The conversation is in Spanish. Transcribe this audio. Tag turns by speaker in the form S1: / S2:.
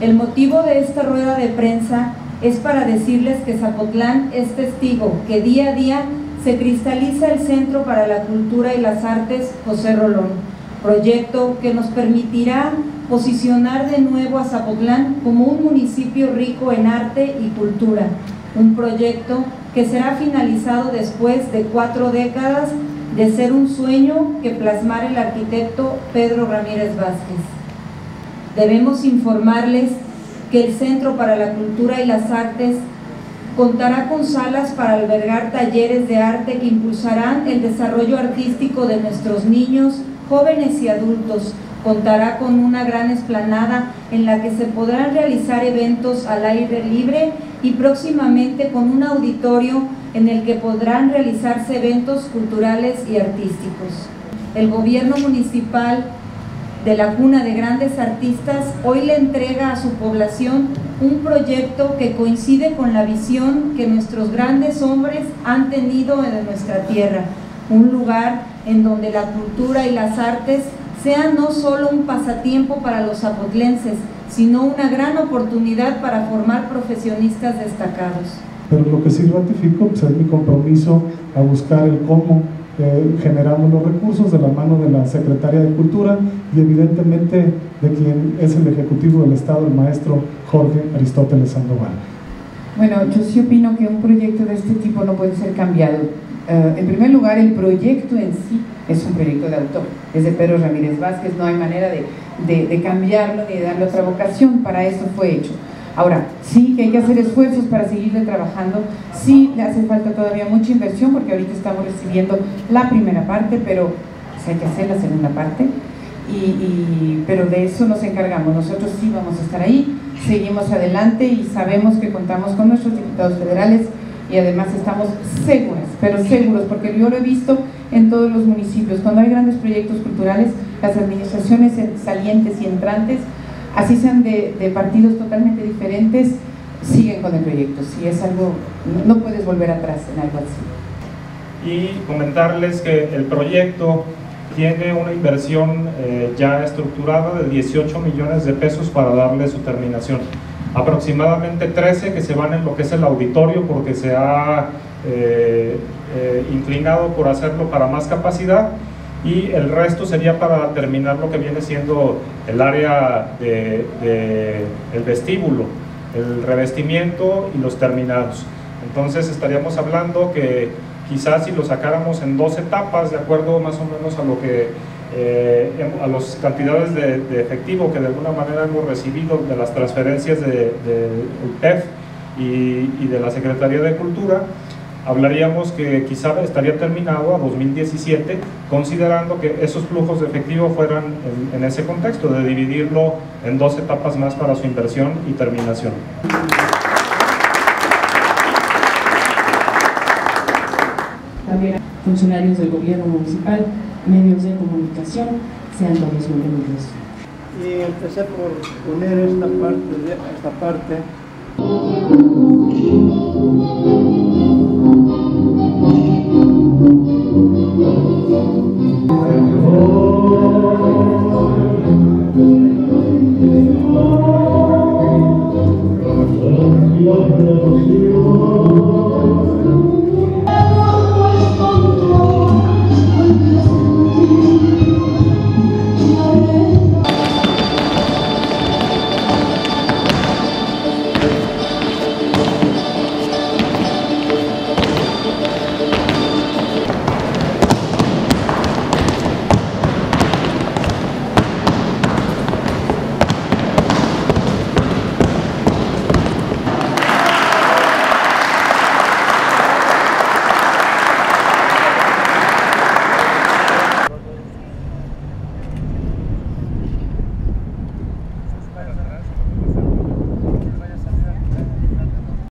S1: El motivo de esta rueda de prensa es para decirles que Zapotlán es testigo que día a día se cristaliza el Centro para la Cultura y las Artes José Rolón, proyecto que nos permitirá posicionar de nuevo a Zapotlán como un municipio rico en arte y cultura, un proyecto que será finalizado después de cuatro décadas de ser un sueño que plasmara el arquitecto Pedro Ramírez Vázquez. Debemos informarles que el Centro para la Cultura y las Artes contará con salas para albergar talleres de arte que impulsarán el desarrollo artístico de nuestros niños, jóvenes y adultos. Contará con una gran esplanada en la que se podrán realizar eventos al aire libre y próximamente con un auditorio en el que podrán realizarse eventos culturales y artísticos. El gobierno municipal de la cuna de grandes artistas hoy le entrega a su población un proyecto que coincide con la visión que nuestros grandes hombres han tenido en nuestra tierra, un lugar en donde la cultura y las artes sean no solo un pasatiempo para los zapotlenses, sino una gran oportunidad para formar profesionistas destacados.
S2: Pero lo que sí ratifico pues, es mi compromiso a buscar el cómo generamos los recursos de la mano de la Secretaria de Cultura y evidentemente de quien es el Ejecutivo del Estado, el maestro Jorge Aristóteles Sandoval.
S3: Bueno, yo sí opino que un proyecto de este tipo no puede ser cambiado. Eh, en primer lugar, el proyecto en sí es un proyecto de autor, es de Pedro Ramírez Vázquez, no hay manera de, de cambiarlo ni de darle otra vocación, para eso fue hecho. Ahora, sí que hay que hacer esfuerzos para seguirle trabajando, sí le hace falta todavía mucha inversión porque ahorita estamos recibiendo la primera parte, pero hay que hacer la segunda parte, y, pero de eso nos encargamos, nosotros sí vamos a estar ahí, seguimos adelante y sabemos que contamos con nuestros diputados federales y además estamos seguros, pero seguros, porque yo lo he visto en todos los municipios, cuando hay grandes proyectos culturales, las administraciones salientes y entrantes así sean de, partidos totalmente diferentes, siguen con el proyecto. Si es algo, no puedes volver atrás en algo así.
S4: Y comentarles que el proyecto tiene una inversión eh, ya estructurada de 18 millones de pesos para darle su terminación. Aproximadamente 13 que se van en lo que es el auditorio porque se ha eh, eh, inclinado por hacerlo para más capacidad y el resto sería para terminar lo que viene siendo el área de, el vestíbulo, el revestimiento y los terminados. Entonces estaríamos hablando que quizás si lo sacáramos en dos etapas, de acuerdo más o menos a lo que eh, a las cantidades de, efectivo que de alguna manera hemos recibido de las transferencias del de, PEF y, y de la Secretaría de Cultura, hablaríamos que quizá estaría terminado a 2017, considerando que esos flujos de efectivo fueran en, ese contexto, de dividirlo en dos etapas más para su inversión y terminación.
S5: También funcionarios del gobierno municipal, medios de comunicación, sean todos bienvenidos.
S6: Y empecé por poner esta parte, esta parte